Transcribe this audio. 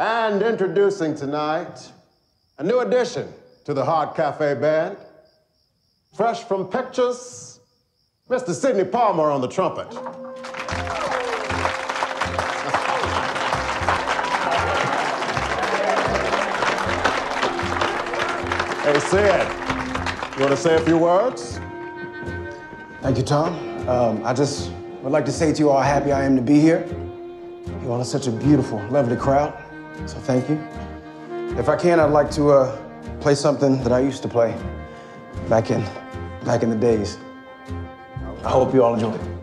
And introducing tonight, a new addition to the Hard Cafe Band. Fresh from pictures, Mr. Sidney Palmer on the trumpet. hey, Sid, you want to say a few words? Thank you, Tom. Um, I just would like to say to you all how happy I am to be here. You all are such a beautiful, lovely crowd, so thank you. If I can, I'd like to uh, play something that I used to play back in, back in the days. I hope you all enjoy it.